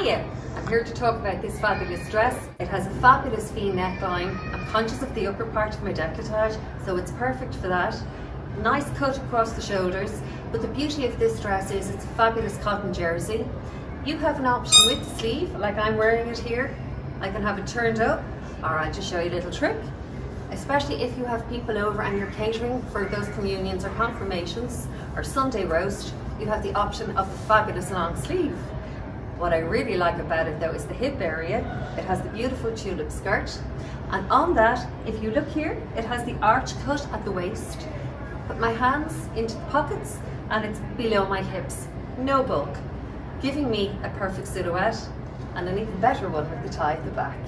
Hiya! I'm here to talk about this fabulous dress. It has a fabulous V neckline. I'm conscious of the upper part of my decolletage, so it's perfect for that. Nice cut across the shoulders, but the beauty of this dress is it's a fabulous cotton jersey. You have an option with the sleeve, like I'm wearing it here. I can have it turned up, or I'll just show you a little trick. Especially if you have people over and you're catering for those communions or confirmations or Sunday roast, you have the option of a fabulous long sleeve. What I really like about it though is the hip area. It has the beautiful tulip skirt. And on that, if you look here, it has the arch cut at the waist. Put my hands into the pockets and it's below my hips. No bulk, giving me a perfect silhouette and an even better one with the tie at the back.